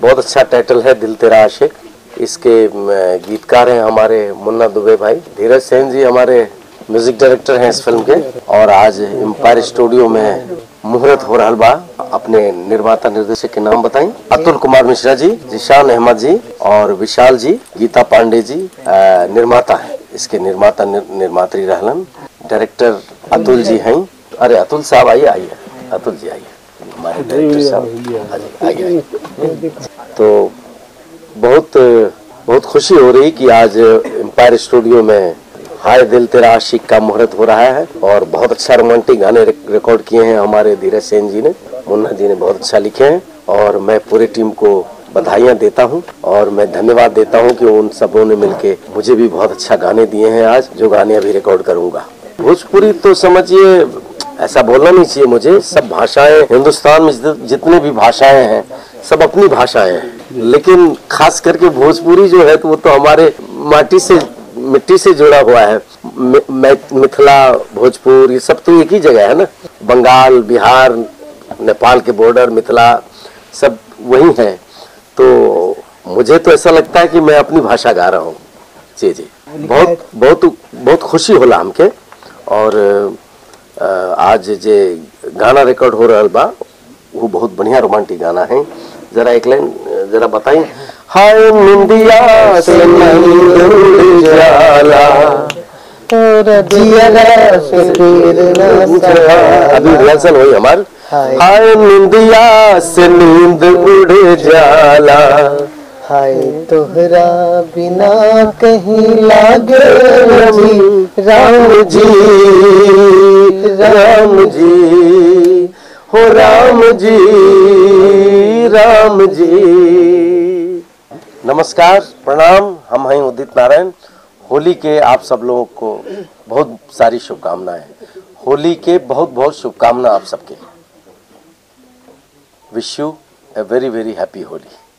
बहुत अच्छा टाइटल है दिल तेरा आशिक। इसके गीतकार हैं हमारे मुन्ना दुबे भाई। धीरज सेन जी हमारे म्यूज़िक डायरेक्टर हैं इस फ़िल्म के। और आज एम्पायर स्टूडियो में मुहूर्त हो रहा बा अपने निर्माता निर्देशक के नाम बताएँ। अतुल कुमार मिश्रा जी जिशान अहमद जी और विशाल जी गीता पांडे जी निर्माता है। इसके निर्माता निर, निर्मात्री रहलन। डायरेक्टर अतुल जी हैं। अरे अतुल साहब आइए आइए। अतुल जी आइए। हमारे डायरेक्टर साहब। तो बहुत बहुत खुशी हो रही कि आज एम्पायर स्टूडियो में हाय दिल तेरा आशिक का मुहूर्त हो रहा है और बहुत अच्छा रोमांटिक गाने रिकॉर्ड किए हैं हमारे धीरज सेन जी ने। मुन्ना जी ने बहुत अच्छा लिखे हैं और मैं पूरी टीम को बधाइयाँ देता हूँ और मैं धन्यवाद देता हूँ कि उन सबों ने मिलके मुझे भी बहुत अच्छा गाने दिए हैं आज जो गाने अभी रिकॉर्ड करूँगा। भोजपुरी तो समझिए ऐसा बोलना नहीं चाहिए मुझे। सब भाषाएँ हिंदुस्तान में जित- जितने भी भाषाएँ हैं, सब अपनी भाषाएँ हैं। लेकिन खास करके भोजपुरी जो है तो वो तो हमारे माटी से, मिट्टी से जुड़ा हुआ है। मिथिला, भोजपुर, ये सब तो एक ही जगह है ना? बंगाल, बिहार, नेपाल के बॉर्डर मिथिला, सब वही है। तो मुझे तो ऐसा लगता है कि मैं अपनी भाषा गा रहा हूँ। जी जी। बहुत बहुत बहुत खुशी होला हमके। और आज जे गाना रिकॉर्ड हो रहा बा वो बहुत बढ़िया रोमांटिक गाना है। जरा एक लाइन जरा बताइए। हाय निंदिया से नींद जाला अभी रिहर्सल हुई हमार। हाय। निंदिया से नींद उड़ जाला। हाय तोहरा बिना कहीं लागे जी राम जी राम जी, हो राम जी राम जी। नमस्कार, प्रणाम, हम हैं उदित नारायण। होली के आप सब लोगों को बहुत सारी शुभकामनाएँ। होली के बहुत बहुत शुभकामना आप सबके। Wish you a very very happy Holi.